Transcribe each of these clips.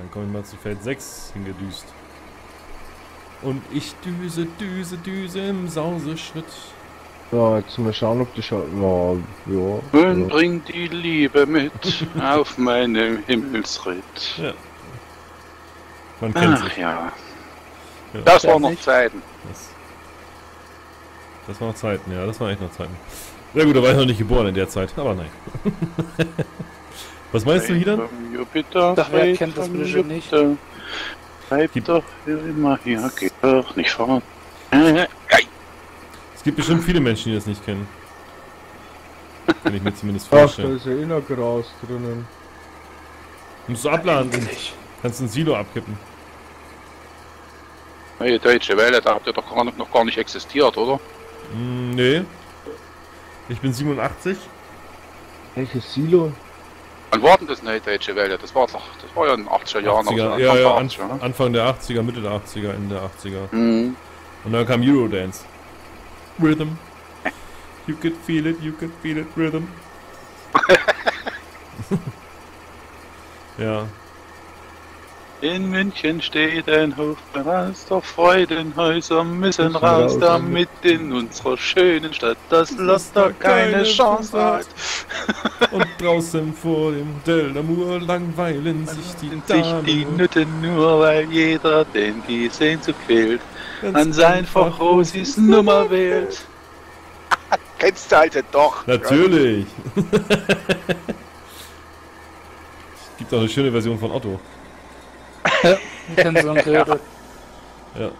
Dann komme ich mal zu Feld 6 hingedüst. Und ich düse, düse, düse im Sauseschritt. So, jetzt mal schauen, ob die schon. Ja, ja. Und ja. bring die Liebe mit auf meinem Himmelsritt. Ja. Man kennt Ach sich. ja, Ja. das war Ja, noch nicht. Zeiten. Das, das war noch Zeiten, ja, das waren echt noch Zeiten. Ja gut, da war ich noch nicht geboren in der Zeit, aber nein. Was meinst du, Hidan? Jupiter, Ach, wer kennt das bitte nicht? Jupiter. Bleib Gib- doch immer hier, geht doch nicht voran. Es gibt bestimmt viele Menschen, die das nicht kennen. Kann ich mir zumindest Ach, da vorstellen. ist ja Innergras drinnen. Musst du abladen, Endlich. kannst ein Silo abkippen. Neue Deutsche Welle, da habt ihr doch gar nicht, noch gar nicht existiert, oder? Hm, nee. Ich bin 87. Welches Silo? Wann war denn das Neue Deutsche Welle? Das war doch, das war ja in den 80er Jahren. 80er, aber so ja, Anfang ja, der an, 80er, ne? Anfang der 80er, Mitte der 80er, Ende der 80er. Mhm. Und dann kam Eurodance. Rhythm. You could feel it, you could feel it, Rhythm. ja, In München steht ein Hofpalast, doch Freudenhäuser müssen Müssen raus, damit in unserer schönen Stadt das Luster keine Chance hat. und draußen vor dem Hotel d'Amour langweilen sich die sich die. Nütten nur, weil jeder den die Sehnsucht quält, Ganz an einfach Rosis Nummer wählt. Kennst du halt doch. Natürlich. Es gibt auch eine schöne Version von Otto. Kennen Sie und Rede. Ja.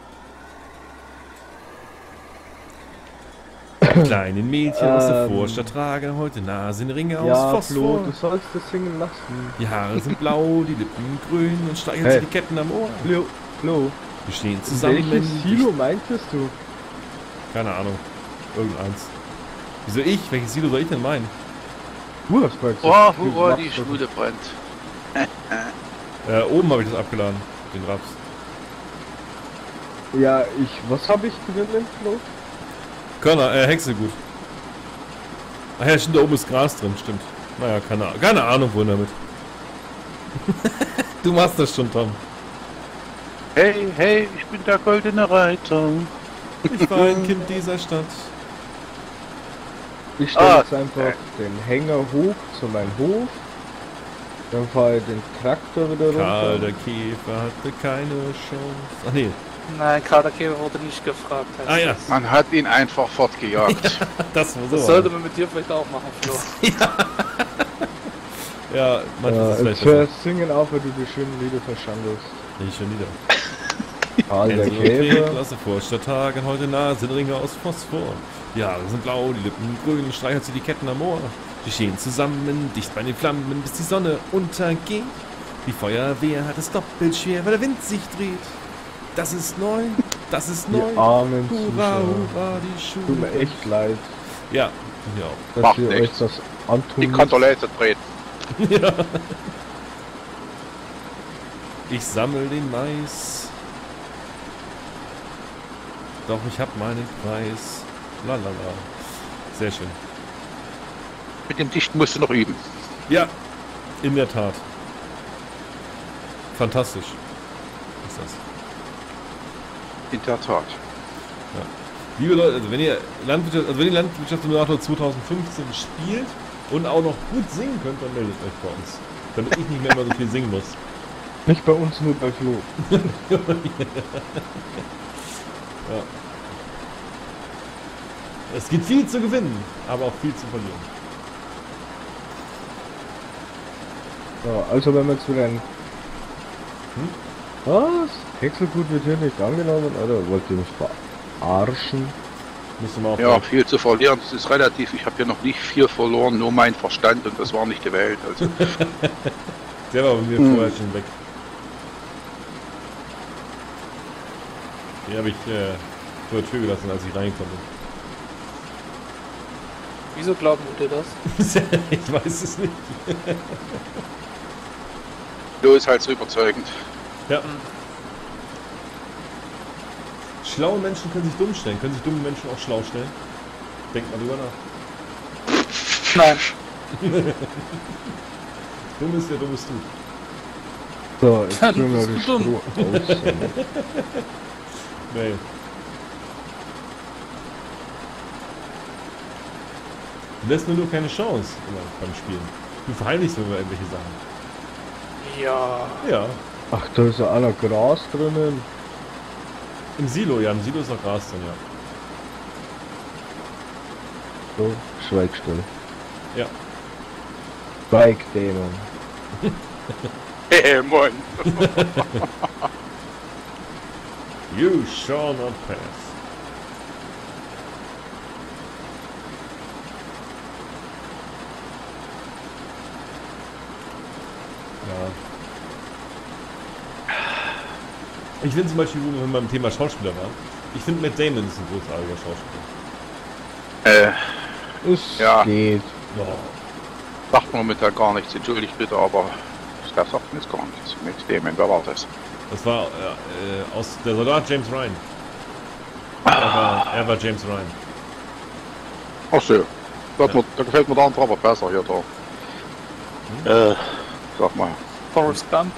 Die kleinen Mädchen aus der Ähm. Vorstadt tragen heute Nasenringe aus Ja, Flo, Phosphor. du sollst das singen lassen. Die Haare sind blau, die Lippen grün und streichen Hey. die Ketten am Ohr. Flo, Flo, Wir stehen zusammen. welches Silo meintest du? Keine Ahnung. Irgendeins. Wieso ich? Welches Silo soll ich denn meinen? Du hast. Oh, hurra, die. Schule brennt. Äh, oben habe ich das abgeladen. Den Raps. Ja, ich, was habe ich drinnen, Flo? Körner, äh, Hexegut. Ach ja, stimmt, da oben ist Gras drin, stimmt. Naja, keine, Ah- keine Ahnung, wohin damit. du machst das schon, Tom. Hey, hey, ich bin der goldene Reiter. Ich war ein Kind dieser Stadt. Ich stelle Ah, jetzt einfach den Hänger hoch zu meinem Hof. Dann fahre ich den Traktor wieder Karl runter. der Käfer hatte keine Chance. Ach nee, Nein, Kaderkäfer wurde nicht gefragt. Ah, ja. das. Man hat ihn einfach fortgejagt. das war so. Das sollte man mit dir vielleicht auch machen, Flo. Ja, manchmal Ja, ist es jetzt vielleicht hör das Singen auf, weil du die schönen Lieder verschandest. Nee, schon wieder. Karl der Käfer. aus der Vorstadt tragen heute Nasenringe aus Phosphor. Die Haare sind blau, die Lippen grün, streichelt sie die Ketten am Ohr. Die stehen zusammen, dicht bei den Flammen, bis die Sonne untergeht. Die Feuerwehr hat es doppelt schwer, weil der Wind sich dreht. Das ist neu, das ist Die neu. armen Hurra, hurra, die Schule. Tut mir echt leid, Ja, ja. dass Macht ihr euch nichts. das antun Die. Kontrollette dreht. ja. Ich sammel den Mais. Doch ich hab meinen Preis. La la la. Sehr schön. Mit dem Dichten musst du noch üben. Ja, in der Tat. Fantastisch. Ist das. In der Tat. Liebe Leute, also wenn ihr Landwirtschaft, also wenn ihr Landwirtschaftssimulator 2015 spielt und auch noch gut singen könnt, dann meldet euch bei uns. Damit ich nicht mehr immer so viel singen muss. Nicht bei uns, nur bei Flo. Ja. Es gibt viel zu gewinnen, aber auch viel zu verlieren. Ja, also wenn wir jetzt wieder ein... Hm? Was? Hexelgut wird hier nicht angenommen, oder? Wollt ihr mich verarschen? Müssen wir auch Ja, viel zu verlieren, das ist relativ. Ich habe hier noch nicht viel verloren, nur mein Verstand und das war nicht die Welt. Also, Der war bei mir Hm. vorher schon weg. Den habe ich äh, vor der Tür gelassen, als ich rein konnte. Wieso glauben wir dir das? ich weiß es nicht. ist halt so überzeugend. Ja. Schlaue Menschen können sich dumm stellen. Können sich dumme Menschen auch schlau stellen? Denkt mal drüber nach. Nein. Dumm ist, wer dummes tut. So, jetzt Dann tun wir bist du Stroh aus. Nee. Du lässt mir nur keine Chance beim Spielen. Du verheimlichst mir immer irgendwelche Sachen. Ja. Ja. Ach, da ist ja auch noch Gras drinnen. Im Silo, ja, im Silo ist noch Gras drin, ja. So, Schweigstill. Ja. Bike-Dämon. Hey, moin. You shall not pass. Ich finde zum Beispiel, wo wir beim Thema Schauspieler waren, ich finde Matt Damon ist ein großartiger Schauspieler. Äh, Es Ja. geht. Ja. sagt man mit der gar nichts. Entschuldigt bitte, aber das sagt mir jetzt gar nichts. Mit dem, wer war das? Das war äh, aus der Soldat James Ryan. Er war, er war James Ryan. Ach so. Ja. mir, da gefällt mir der andere aber besser hier da. Äh, sag mal. Forrest Gump.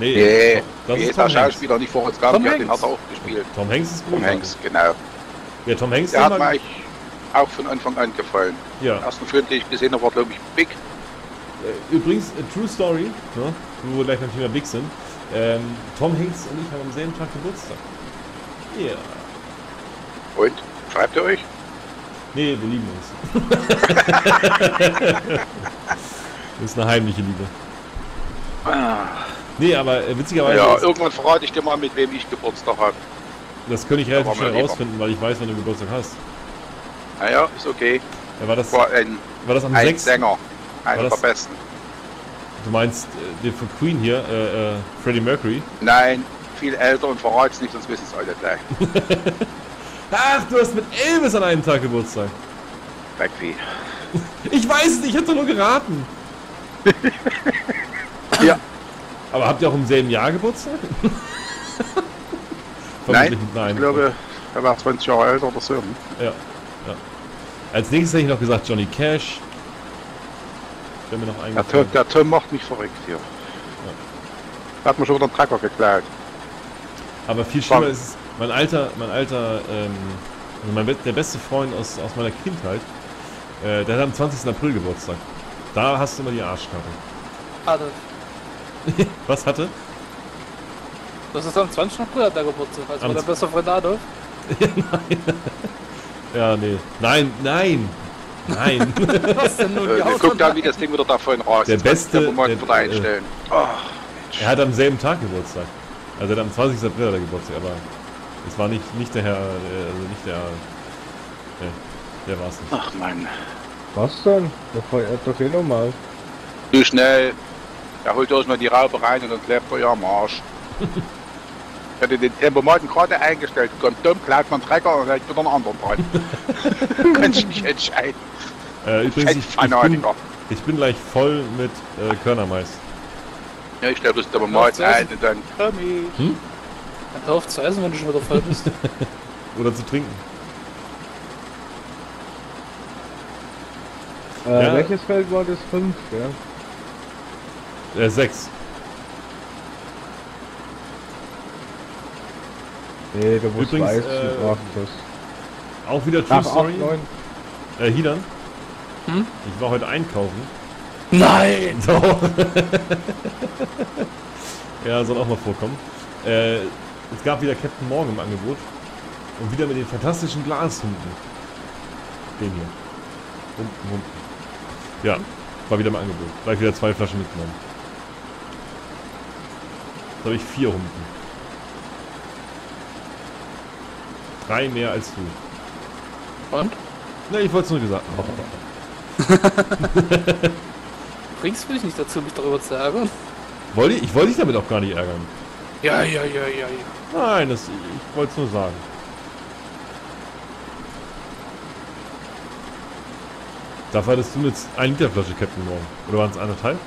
Nee, Nee, das wie ist Tom. Schauspieler nicht Forrest Gump? Tom Ja, den hat er auch gespielt. Tom Hanks ist Tom großartig. Hanks, genau. Ja, Tom Hanks, Der hat mir mag, eigentlich auch von Anfang an gefallen. ja. Den ersten Film, den ich gesehen habe, war glaube ich Big. Äh, Übrigens, a True Story, ne, wo wir gleich beim Thema Big sind. Ähm, Tom Hanks und ich haben am selben Tag Geburtstag. Ja. Und? Schreibt ihr euch? Nee, wir lieben uns. das ist eine heimliche Liebe. Nee, aber äh, witzigerweise, Ja, irgendwann verrate ich dir mal, mit wem ich Geburtstag habe. das könnte ich relativ schnell rausfinden, weil ich weiß, wann du Geburtstag hast. Naja, ist okay. Ja, war, das, War ein, war das am ein 6. Sänger. Einer der besten. Du meinst äh, den von Queen hier, äh, äh, Freddie Mercury? Nein, viel älter und verrat's nicht, sonst wissen es alle gleich. Ach, du hast mit Elvis an einem Tag Geburtstag. Backfee. Ich weiß es nicht, ich hätte nur geraten. Ja. Habt ihr auch im selben Jahr Geburtstag? Nein, nein. ich glaube, er war 20 Jahre älter oder so. Ja, ja. Als nächstes hätte ich noch gesagt Johnny Cash. Der mir noch Der. Tom, der Tom macht mich verrückt hier. Der hat mir schon wieder einen Trecker geklaut. Aber viel schlimmer Fang. ist es, mein alter, mein alter, ähm, also mein, der beste Freund aus, aus meiner Kindheit, äh, der hat am 20. April Geburtstag. Da hast du immer die Arschkarte. Adolf. Was hatte? Das ist am 20. April hat der Geburtstag. Also Am war der beste Freund Adolf. Ja, nee. Nein, nein, nein. Was denn nun? Äh, guck dann, wie das Ding wieder davon raus. Der Jetzt beste- der- wieder einstellen. Ah, er hat am selben Tag Geburtstag. Also er hat am 20. April hat er Geburtstag, aber es war nicht, nicht der Herr, äh, also nicht der, nee, der war's nicht. Ach Mann. Was denn? Da feiert doch eh nochmal. Du schnell. Er holt erstmal die Raube rein und dann klebt er ja am Arsch. Ich hatte den Tempomaten gerade eingestellt. Kommt dumm, klaut man Trecker und dann wieder einen anderen dran. Kann ich nicht entscheiden. Äh, übrigens, ich, ich, bin, ich bin gleich voll mit äh, Körnermais. Ja, ich stelle das Tempomaten ein und dann Tommy. Hm? Dann hör auf zu essen, wenn du schon wieder voll bist. Oder zu trinken. Äh, Ja. Welches Feld war das? Fünf, ja? Äh, sechs. Nee, du musst Übrigens, weiß, äh, das. Auch wieder True Ach, Story. 8, 9. Äh, Hidan. Hm? Ich war heute einkaufen. Nein! Doch. ja, soll auch mal vorkommen. Äh, es gab wieder Captain Morgan im Angebot. Und wieder mit den fantastischen Glashunden. Den hier. Humpen, Humpen. Ja, war wieder im Angebot. Gleich wieder zwei Flaschen mitgenommen. Jetzt habe ich vier Humpen. Drei mehr als du. Und? Na, ich wollte es nur gesagt haben. Bringst du dich nicht dazu, mich darüber zu ärgern? Wollte ich, ich wollte dich damit auch gar nicht ärgern. Ja, ja, ja, ja, ja. Nein, das, ich wollte es nur sagen. Dafür hattest du jetzt 1 Liter Flasche Captain Morgan. Oder waren es anderthalb?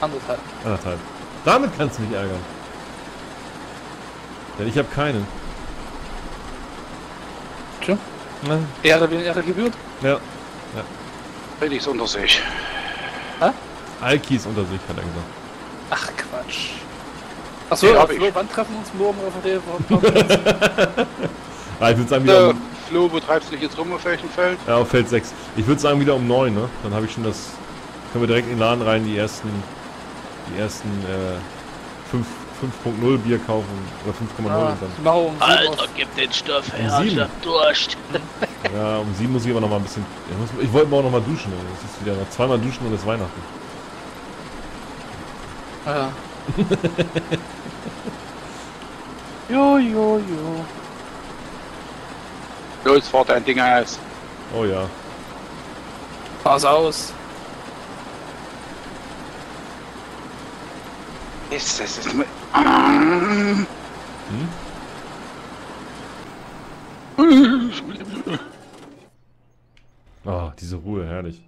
Anderthalb. Anderthalb. Damit kannst du mich ärgern. Denn ich habe keinen. Tja. Na, Ehre, wen Ehre gebührt. ja. bin ich unter sich. Alki ist unter sich, hat er gesagt. Ach Quatsch. Achso, Ja, ja, hab ich. Flo, wann treffen wir uns morgen auf der Parkplatz? Ah, ich würde sagen, wieder Äh, um, Flo, wo treibst du dich jetzt rum auf welchem Feld? ja, auf Feld 6. Ich würde sagen, wieder um 9, ne? Dann habe ich schon das. Können wir direkt in den Laden rein, die ersten. Die ersten, äh. 5 5.0 Bier kaufen. Oder 5,0 Ah, dann. ich um sieben Alter, gib den Stoff Um her, ich sieben? hab Durst. Ja, um 7 muss ich aber noch mal ein bisschen. Ich, muss, ich wollte morgen noch mal duschen. ey. Es ist wieder noch zweimal duschen und es ist Weihnachten. Ja. jo, jo, jo. Los, fahr dein Ding aus. Oh ja. Pass aus. Ist das ist mir. Ah, diese Ruhe, herrlich.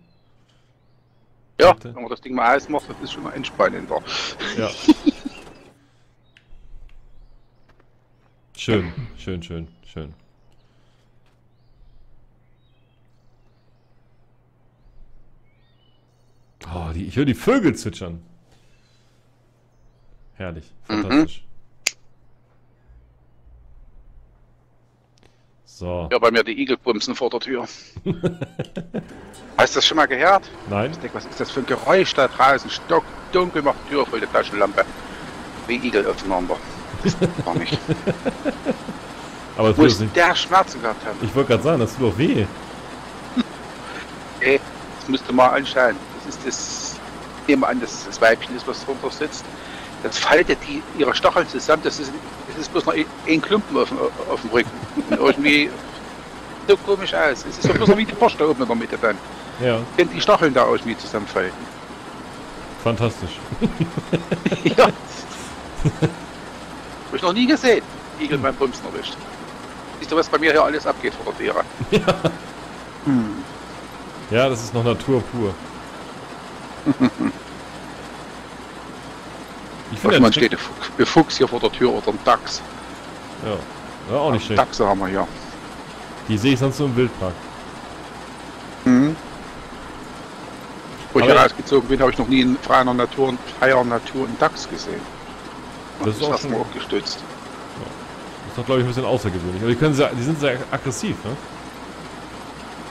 Ja, Bitte? wenn man das Ding mal ausmacht, das ist schon mal entspannender. Ja. Schön, schön, schön, schön. Oh, die, ich höre die Vögel zwitschern. Herrlich, fantastisch. So, Ja, bei mir die Igelbumsen vor der Tür. Hast du das schon mal gehört? nein, Ich denke, was ist das für ein Geräusch da draußen? Stock, dunkel macht die Tür voll der Taschenlampe. Wie Igel aufeinander. Das war nicht. aber Wo ist nicht. der Schmerzen gehabt haben? Ich wollte gerade sagen, das tut doch weh. Ey, das musst du mal anschauen. Das ist das, nehmen wir an, das, das Weibchen ist, was drunter sitzt. Das faltet die, ihre Stacheln zusammen. Das ist, das ist bloß noch ein, Klumpen auf, dem- auf dem Rücken. Und irgendwie so komisch aus. Es ist so bloß noch wie die Post da oben in der Mitte dann. Ja, Wenn die Stacheln da irgendwie zusammenfalten. fantastisch. ja. Hab ich noch nie gesehen. Igel beim Bumsen erwischt. Siehst du, was bei mir hier alles abgeht vor der Tiere? Hm. Ja, das ist noch Natur pur. Ich finde ja, steht ein Fuchs, hier vor der Tür oder ein Dachs. ja, ja, auch nicht schlecht. Dachse haben wir hier. Die sehe ich sonst nur im Wildpark. Mhm. Wo ich Aber- hier rausgezogen bin, habe ich noch nie in freier Natur, freier Natur einen Dachs gesehen. Das ist auch schon- auch gestützt. Das ist doch, glaube ich, ein bisschen außergewöhnlich. Aber die, können sehr, die sind sehr aggressiv, ne?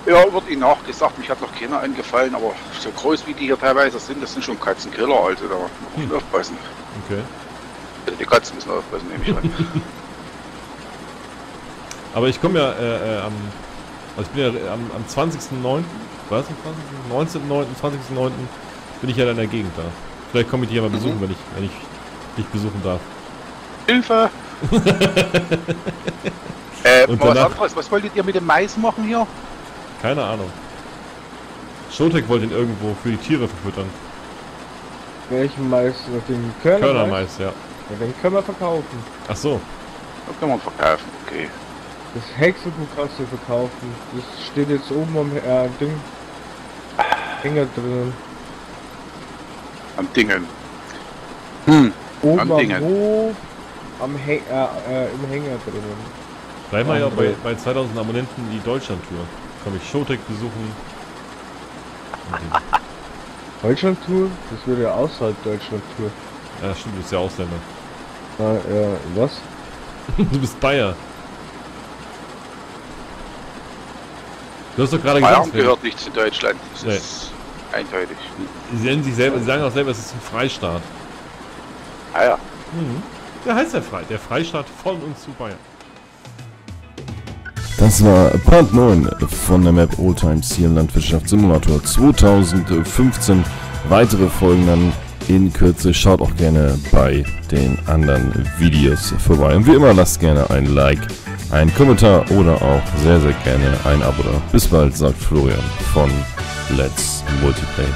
Ja, wird ihnen nachgesagt, mich hat noch keiner angefallen, aber so groß wie die hier teilweise sind, das sind schon Katzenkiller, also da muss man aufpassen. Okay. Also die Katzen müssen aufpassen, nehme ich an. Aber ich komme ja äh, äh, am. Also ich bin ja am, am 20.09. Was? Am 20.? 19.09., 20.09. bin ich ja dann in der Gegend da. Vielleicht komme ich die ja mal besuchen, wenn ich, wenn ich dich besuchen darf. Hilfe! äh, Und mal was danach- anderes. Was wolltet ihr mit dem Mais machen hier? Keine Ahnung. Shotek wollte ihn irgendwo für die Tiere verfüttern. Welchen Mais? Den Körner? Körnermais, ja. Ja, den können wir verkaufen. Ach so. Da kann man verkaufen, okay. Das Hexenbuch kannst du verkaufen. Das steht jetzt oben am äh, Ding. Hänger drin. Am Dingen. Hm, Oben Am am, Dingen. Hof. Am Häng, äh, äh, im Hänger drin. Bleib mal ja bei, bei 2000 Abonnenten die Deutschland-Tour. Komme ich Shotek besuchen. Deutschland-Tour? Das würde ja außerhalb Deutschland-Tour. Ja, stimmt, du bist ja Ausländer. Na, äh, was? Du bist Bayer. Du hast doch gerade Bayern gesagt, gehört nicht zu Deutschland. Das Nee. ist eindeutig. sie nennen sich selber, sie sagen auch selber, es ist ein Freistaat. Ah ja. Mhm. Der heißt ja frei, der Freistaat von und zu Bayern. Das war Part 9 von der Map Oldtime Ziel Landwirtschaft Simulator 2015. Weitere Folgen dann in Kürze. Schaut auch gerne bei den anderen Videos vorbei. Und wie immer lasst gerne ein Like, einen Kommentar oder auch sehr, sehr gerne ein Abo da. Bis bald, sagt Florian von Let's Multiplay.